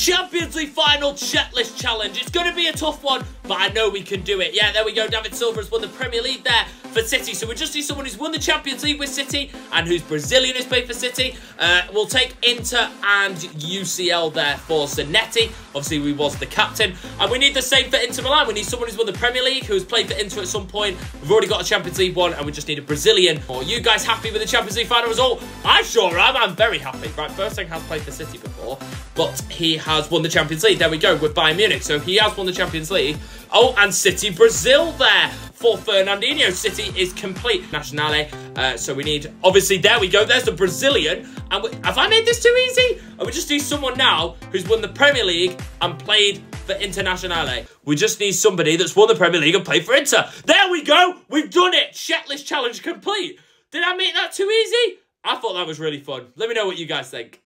Champions League final checklist challenge. It's going to be a tough one, but I know we can do it. Yeah, there we go. David Silva has won the Premier League there for City. So we just need someone who's won the Champions League with City and who's Brazilian who's played for City. Uh, we'll take Inter and UCL there for Zanetti. Obviously, we was the captain. And we need the same for Inter Milan. We need someone who's won the Premier League, who's played for Inter at some point. We've already got a Champions League one, and we just need a Brazilian. Are you guys happy with the Champions League final result? I sure am. I'm very happy. Right, First thing has played for City before, but he has won the Champions League. There we go, with Bayern Munich. So he has won the Champions League. Oh, and City Brazil there for Fernandinho. City is complete. Nationale. Uh, so we need, obviously, there we go. There's the Brazilian. And we, have I made this too easy? And we just need someone now who's won the Premier League and played for Internazionale. We just need somebody that's won the Premier League and played for Inter. There we go. We've done it. Checklist challenge complete. Did I make that too easy? I thought that was really fun. Let me know what you guys think.